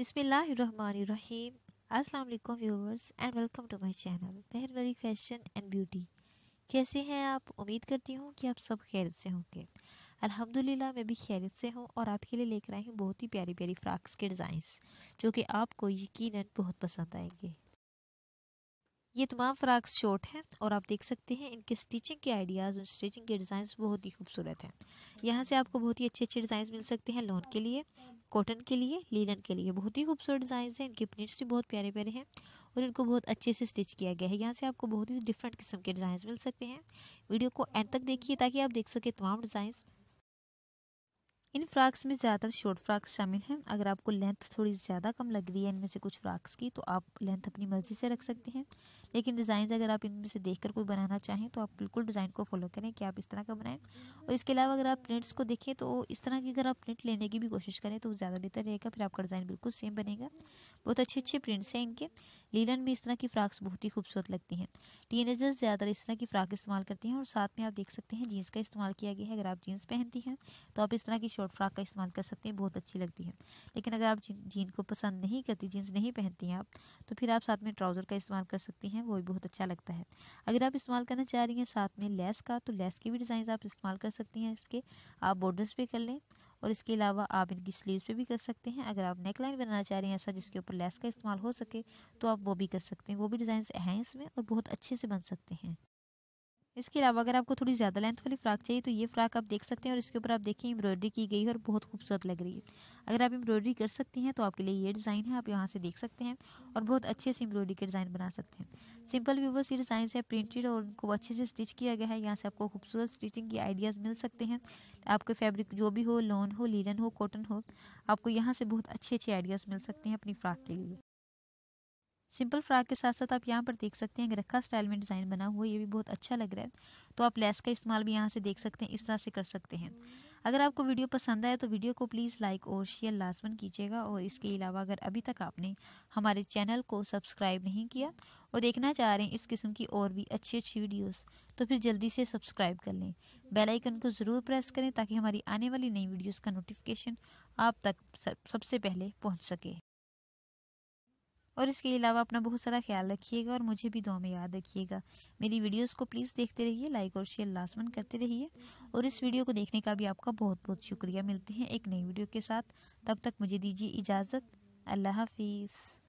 Bismillahirrahmanirrahim. अस्सलाम वालेकुम viewers and welcome to my channel Meharbani fashion and beauty कैसे हैं आप? उम्मीद करती हूँ कि आप सब खैरियत से होंगे। अल्हम्दुलिल्लाह, मैं भी खैरियत से हूँ और आपके लिए लेकर आई हूँ बहुत ही प्यारी प्यारी फ्राक्स के डिज़ाइंस, जो कि आपको यकीन बहुत पसंद आएँगे। ये तमाम फ्राक्स शॉर्ट हैं और आप देख सकते हैं इनके स्टिचिंग के आइडियाज़ और स्टिचिंग के डिज़ाइन बहुत ही खूबसूरत हैं। यहाँ से आपको बहुत ही अच्छे अच्छे डिज़ाइन मिल सकते हैं लोन के लिए। कॉटन के लिए लीलन के लिए। बहुत ही खूबसूरत डिज़ाइन है, इनके प्रिंट्स भी बहुत प्यारे प्यारे हैं और इनको बहुत अच्छे से स्टिच किया गया है। यहाँ से आपको बहुत ही डिफरेंट किस्म के डिज़ाइन मिल सकते हैं। वीडियो को एंड तक देखिए ताकि आप देख सकें तमाम डिज़ाइन इन फ्राक्स में ज़्यादातर शॉर्ट फ्राक्स शामिल हैं। अगर आपको लेंथ थोड़ी ज़्यादा कम लग रही है इनमें से कुछ फ्राक्स की तो आप लेंथ अपनी मर्ज़ी से रख सकते हैं। लेकिन डिज़ाइन अगर आप इनमें से देखकर कोई बनाना चाहें तो आप बिल्कुल डिज़ाइन को फॉलो करें कि आप इस तरह का बनाएँ। और इसके अलावा अगर आप प्रिंट्स को देखें तो इस तरह की अगर आप प्रिंट लेने की भी कोशिश करें तो ज़्यादा बेहतर रहेगा, फिर आपका डिज़ाइन बिल्कुल सेम बनेगा। बहुत अच्छे अच्छे प्रिंट्स हैं इनके। लीलन में इस तरह की फ्राक्स बहुत ही खूबसूरत लगती हैं। टीनेजर्स ज़्यादा इस तरह की फ्राक इस्तेमाल करती हैं, और साथ में आप देख सकते हैं जीन्स का इस्तेमाल किया गया है। अगर आप जीन्स पहनती हैं तो आप इस तरह की शॉर्ट फ्रॉक का इस्तेमाल कर सकते हैं, बहुत अच्छी लगती है। लेकिन अगर आप जीन को पसंद नहीं करती, जीन्स नहीं पहनती हैं आप तो फिर आप साथ में ट्राउज़र का इस्तेमाल कर सकती हैं, वो भी बहुत अच्छा लगता है। अगर आप इस्तेमाल करना चाह रही हैं साथ में लेस का तो लेस के भी डिज़ाइन आप इस्तेमाल कर सकती हैं इसके। आप बॉर्डर्स पे कर लें और इसके अलावा आप इनकी स्लीव्स पे भी कर सकते हैं। अगर आप नेक लाइन बनाना चाह रहे हैं ऐसा जिसके ऊपर लेस का इस्तेमाल हो सके तो आप वो भी कर सकते हैं। वो भी डिज़ाइन हैं इसमें और बहुत अच्छे से बन सकते हैं। इसके अलावा अगर आपको थोड़ी ज़्यादा लेंथ वाली फ्राक चाहिए तो ये फ्राक आप देख सकते हैं और इसके ऊपर आप देखिए एम्ब्रॉयडरी की गई है और बहुत खूबसूरत लग रही है। अगर आप एम्ब्रॉयडरी कर सकती हैं तो आपके लिए ये डिज़ाइन है, आप यहाँ से देख सकते हैं और बहुत अच्छे से एम्ब्रॉयडरी के डिज़ाइन बना सकते हैं। सिंपल व्यूवर्स ये डिज़ाइन है प्रिंटेड और उनको अच्छे से स्टिच किया गया है। यहाँ से आपको खूबसूरत स्टिचिंग के आइडियाज़ मिल सकते हैं। आपके फैब्रिक जो भी हो लोन हो लीलन हो कॉटन हो, आपको यहाँ से बहुत अच्छे अच्छे आइडियाज़ मिल सकते हैं अपनी फ्राक के लिए। सिंपल फ्रॉक के साथ साथ आप यहाँ पर देख सकते हैं रखा स्टाइल में डिज़ाइन बना हुआ ये भी बहुत अच्छा लग रहा है। तो आप लेस का इस्तेमाल भी यहाँ से देख सकते हैं, इस तरह से कर सकते हैं। अगर आपको वीडियो पसंद आए तो वीडियो को प्लीज़ लाइक और शेयर लाजमन कीजिएगा और इसके अलावा अगर अभी तक आपने हमारे चैनल को सब्सक्राइब नहीं किया और देखना चाह रहे हैं इस किस्म की और भी अच्छी अच्छी वीडियोस तो फिर जल्दी से सब्सक्राइब कर लें। बेल आइकन को ज़रूर प्रेस करें ताकि हमारी आने वाली नई वीडियोस का नोटिफिकेशन आप तक सबसे पहले पहुँच सके। और इसके अलावा अपना बहुत सारा ख्याल रखिएगा और मुझे भी दो में याद रखिएगा। मेरी वीडियोस को प्लीज़ देखते रहिए, लाइक और शेयर लाजमन करते रहिए। और इस वीडियो को देखने का भी आपका बहुत बहुत शुक्रिया। मिलते हैं एक नई वीडियो के साथ। तब तक मुझे दीजिए इजाज़त। अल्लाह हाफिज़।